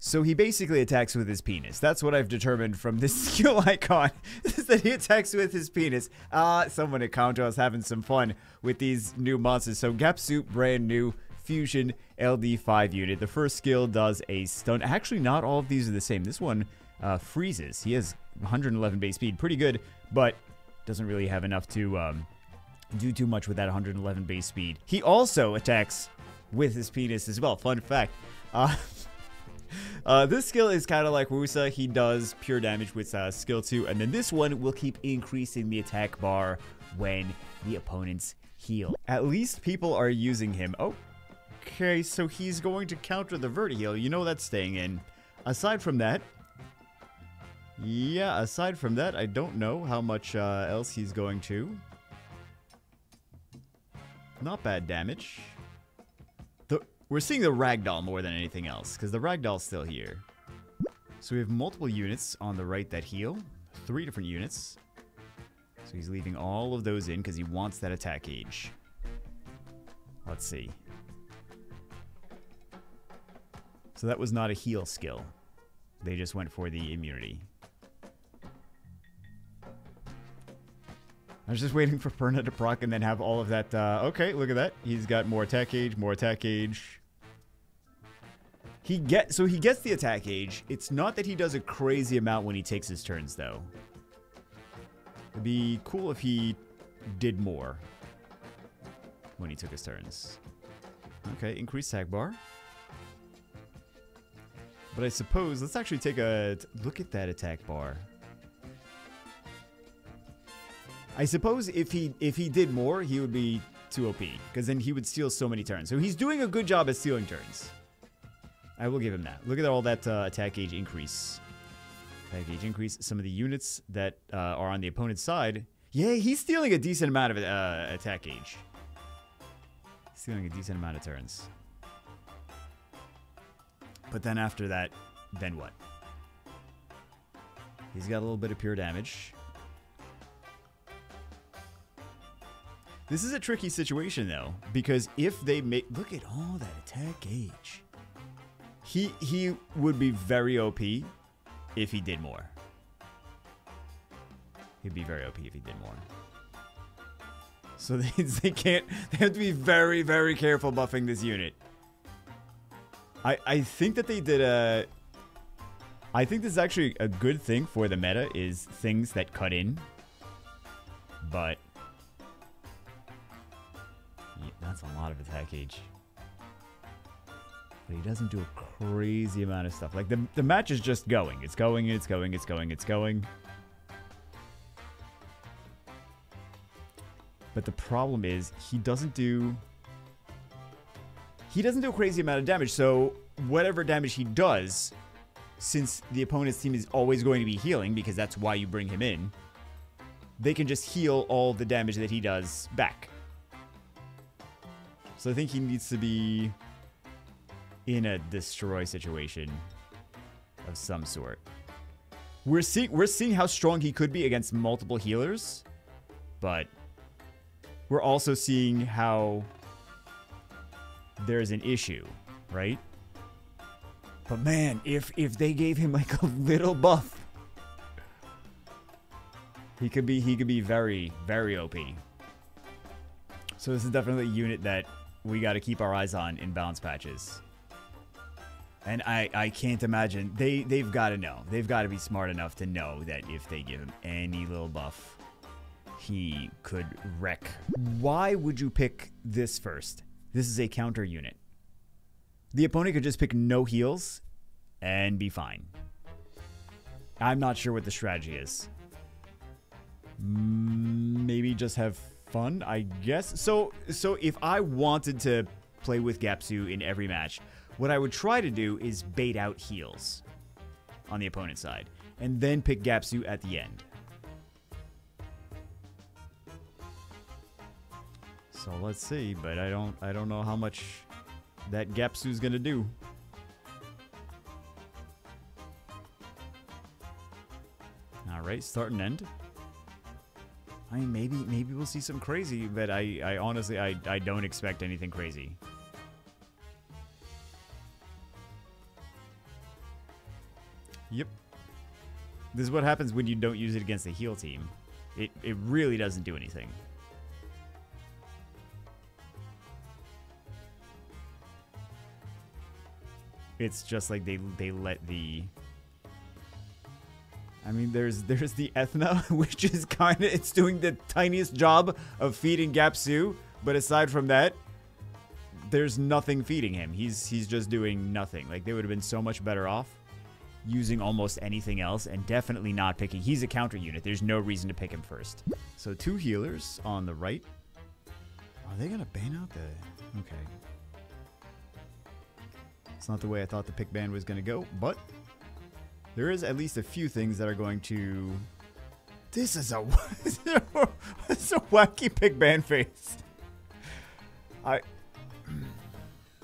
So he basically attacks with his penis. That's what I've determined from this skill icon, is that he attacks with his penis. Ah, uh, someone at Com2uS is having some fun with these new monsters. So Gapsoo, brand new, Fusion LD5 unit. The first skill does a stun. Actually, not all of these are the same. This one uh, freezes. He has 111 base speed. Pretty good, but doesn't really have enough to um, do too much with that 111 base speed. He also attacks with his penis as well. Fun fact. Uh, uh, this skill is kind of like Wusa. He does pure damage with uh, skill 2. And then this one will keep increasing the attack bar when the opponents heal. At least people are using him. Oh, okay. So he's going to counter the Verti-heal. You know that's staying in. Aside from that, yeah, aside from that, I don't know how much uh, else he's going to. Not bad damage. We're seeing the Ragdoll more than anything else, because the Ragdoll's still here. So we have multiple units on the right that heal. Three different units. So he's leaving all of those in because he wants that attack gauge. Let's see. So that was not a heal skill. They just went for the immunity. I was just waiting for Perna to proc and then have all of that. Uh, okay, look at that. He's got more attack age, more attack age. He get so he gets the attack age. It's not that he does a crazy amount when he takes his turns, though. It'd be cool if he did more when he took his turns. Okay, increase attack bar. But I suppose, let's actually take a look at that attack bar. I suppose if he if he did more, he would be too OP because then he would steal so many turns. So he's doing a good job at stealing turns. I will give him that. Look at all that uh, attack gauge increase. Attack gauge increase. Some of the units that uh, are on the opponent's side. Yeah, he's stealing a decent amount of uh, attack gauge. Stealing a decent amount of turns. But then after that, then what? He's got a little bit of pure damage. This is a tricky situation though, because if they make look at all that attack gauge. He he would be very OP if he did more. He'd be very OP if he did more. So they, they can't they have to be very, very careful buffing this unit. I I think that they did a I think this is actually a good thing for the meta is things that cut in. But that's a lot of attack gauge. But he doesn't do a crazy amount of stuff. Like, the, the match is just going. It's going, it's going, it's going, it's going. But the problem is, he doesn't do... He doesn't do a crazy amount of damage, so whatever damage he does, since the opponent's team is always going to be healing, because that's why you bring him in, they can just heal all the damage that he does back. So I think he needs to be in a destroy situation of some sort. We're seeing we're seeing how strong he could be against multiple healers, but we're also seeing how there's an issue, right? But man, if if they gave him like a little buff, he could be he could be very very OP. So this is definitely a unit that we got to keep our eyes on in balance patches. And I, I can't imagine they they've got to know they've got to be smart enough to know that if they give him any little buff, he could wreck. Why would you pick this first? This is a counter unit. The opponent could just pick no heals and be fine. I'm not sure what the strategy is. Maybe just have fun, I guess. So, so if I wanted to play with Gapsoo in every match, what I would try to do is bait out heals on the opponent's side, and then pick Gapsoo at the end. So let's see, but I don't I don't know how much that Gapsoo's gonna do. Alright, start and end. I mean, maybe maybe we'll see some crazy, but I, I honestly, I, I don't expect anything crazy. Yep. This is what happens when you don't use it against the heal team. It, it really doesn't do anything. It's just like they they let the I mean there's there's the Ethna, which is kinda it's doing the tiniest job of feeding Gapsoo, but aside from that, there's nothing feeding him. He's he's just doing nothing. Like they would have been so much better off using almost anything else and definitely not picking. He's a counter unit. There's no reason to pick him first. So two healers on the right. Are they gonna ban out the okay. It's not the way I thought the pick ban was gonna go, but there is at least a few things that are going to this is a it's a wacky pick ban face. I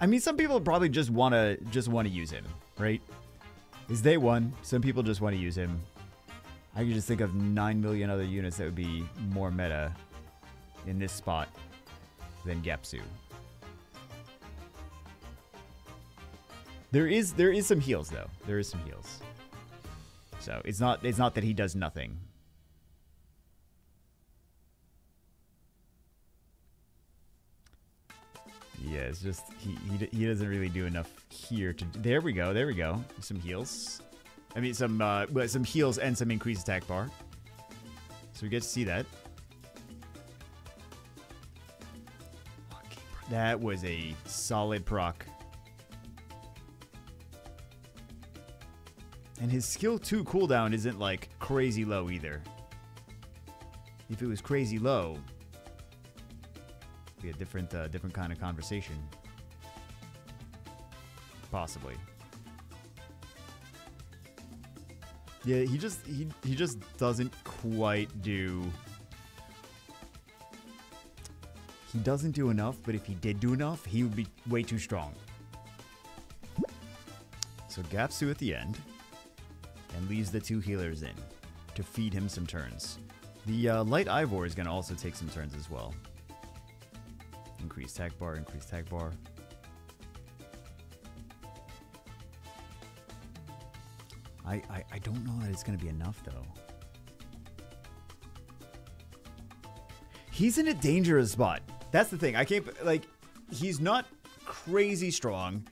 I mean, some people probably just want to just want to use him, right? Is day one. Some people just want to use him. I can just think of nine million other units that would be more meta in this spot than Gapsoo. There is there is some heals though. There is some heals. So it's not it's not that he does nothing. Yeah, it's just he, he he doesn't really do enough here to. There we go. There we go. Some heals. I mean some uh some heals and some increased attack bar. So we get to see that. That was a solid proc. And his skill 2 cooldown isn't like crazy low either. If it was crazy low, be a different uh, different kind of conversation. Possibly. Yeah, he just he he just doesn't quite do He doesn't do enough, but if he did do enough, he would be way too strong. So Gapsoo at the end and leaves the two healers in to feed him some turns. The uh, Light Ivor is going to also take some turns as well. Increase tag bar, increase tag bar. I, I, I don't know that it's going to be enough, though. He's in a dangerous spot. That's the thing. I can't, like, he's not crazy strong.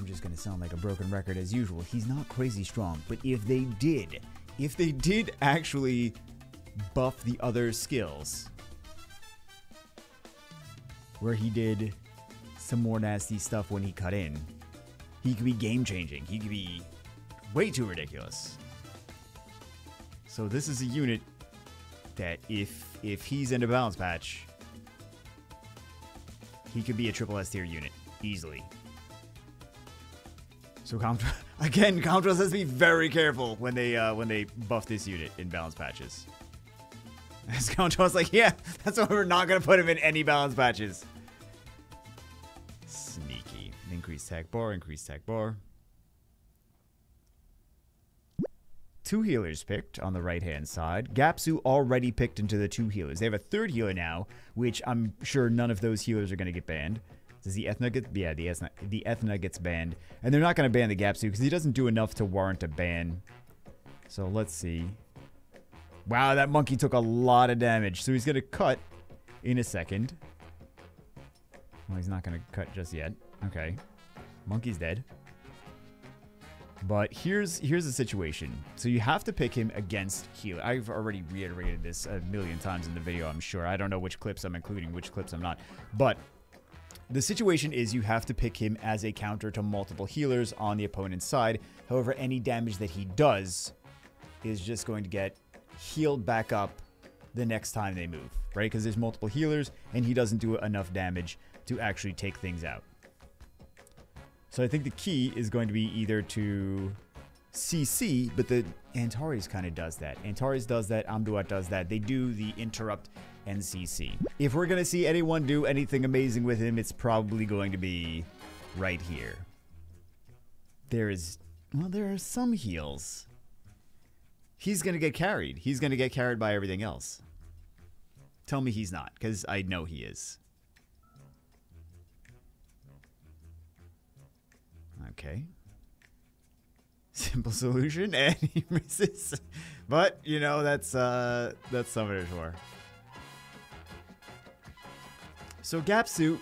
I'm just going to sound like a broken record as usual. He's not crazy strong, but if they did, if they did actually buff the other skills, where he did some more nasty stuff when he cut in, he could be game changing. He could be way too ridiculous. So this is a unit that if if he's in a balance patch, he could be a triple S tier unit easily. So Com2uS again, Com2uS has to be very careful when they uh, when they buff this unit in balance patches. As Com2uS's like, yeah, that's why we're not gonna put him in any balance patches. Sneaky. Increase tag bar, increase tag bar. Two healers picked on the right hand side. Gapsoo already picked into the two healers. They have a third healer now, which I'm sure none of those healers are going to get banned. Does the Ethna get? Yeah, the Ethna, the Ethna gets banned, and they're not going to ban the Gapsoo because he doesn't do enough to warrant a ban. So let's see. Wow, that monkey took a lot of damage. So he's going to cut in a second. Well, he's not going to cut just yet. Okay. Monkey's dead. But here's here's the situation. So you have to pick him against healer. I've already reiterated this a million times in the video, I'm sure. I don't know which clips I'm including, which clips I'm not. But the situation is you have to pick him as a counter to multiple healers on the opponent's side. However, any damage that he does is just going to get healed back up the next time they move, right? Because there's multiple healers and he doesn't do enough damage to actually take things out. So I think the key is going to be either to CC, but the Antares kind of does that. Antares does that, Amduat does that. They do the interrupt and CC. If we're going to see anyone do anything amazing with him, it's probably going to be right here. There is, well, there are some heals. He's going to get carried. He's going to get carried by everything else. Tell me he's not, because I know he is. Okay. Simple solution, and he misses. But you know that's uh that's Summoner's War. So Gapsoo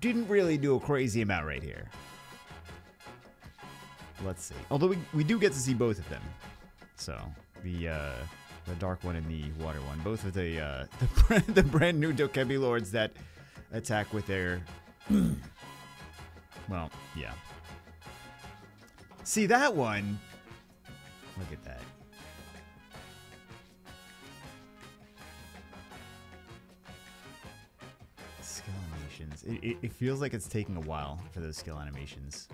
didn't really do a crazy amount right here. Let's see. Although we, we do get to see both of them. So the uh, the dark one and the water one, both of the uh, the, brand, the brand new Dokkaebi lords that attack with their. well, yeah. See that one? It, it, feels like it's taking a while for those skill animations.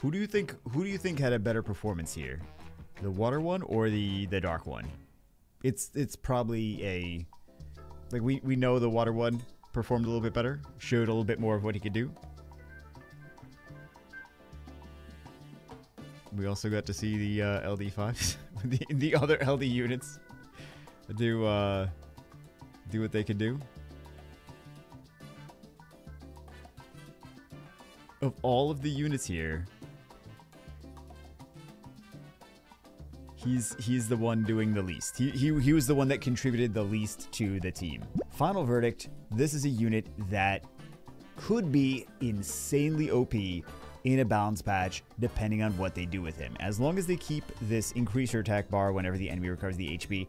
Who do you think? Who do you think had a better performance here, the water one or the the dark one? It's it's probably a like we we know the water one performed a little bit better, showed a little bit more of what he could do. We also got to see the uh, LD5s, the the other LD units do uh, do what they can do. Of all of the units here, he's he's the one doing the least. He, he, he was the one that contributed the least to the team. Final verdict, this is a unit that could be insanely OP in a balance patch depending on what they do with him. As long as they keep this increase your attack bar whenever the enemy recovers the HP,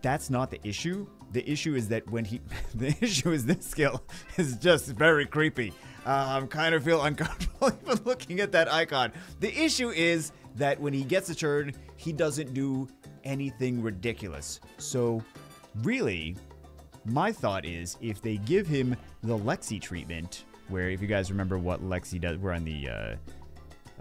that's not the issue. The issue is that when he, the issue is this skill is just very creepy. Uh, I'm kind of feel uncomfortable even looking at that icon. The issue is that when he gets a turn, he doesn't do anything ridiculous. So, really, my thought is if they give him the Lexi treatment, where if you guys remember what Lexi does, we're on the uh,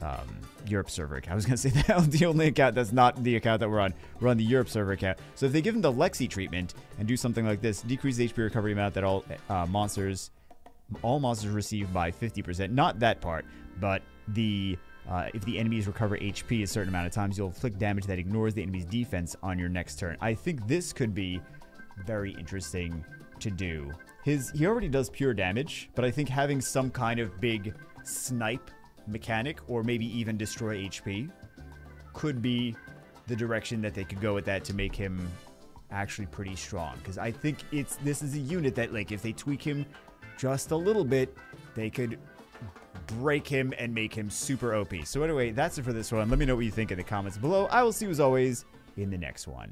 um, Europe server account. I was gonna say that the only account that's not the account that we're on. We're on the Europe server account. So if they give him the Lexi treatment and do something like this, decrease the HP recovery amount that all uh, monsters, all monsters receive by 50%. Not that part, but the uh, if the enemies recover HP a certain amount of times, you'll inflict damage that ignores the enemy's defense on your next turn. I think this could be very interesting to do. His he already does pure damage, but I think having some kind of big snipe mechanic or maybe even destroy HP could be the direction that they could go with that to make him actually pretty strong because I think it's this is a unit that like if they tweak him just a little bit they could break him and make him super OP. So anyway, that's it for this one. Let me know what you think in the comments below. I will see you as always in the next one.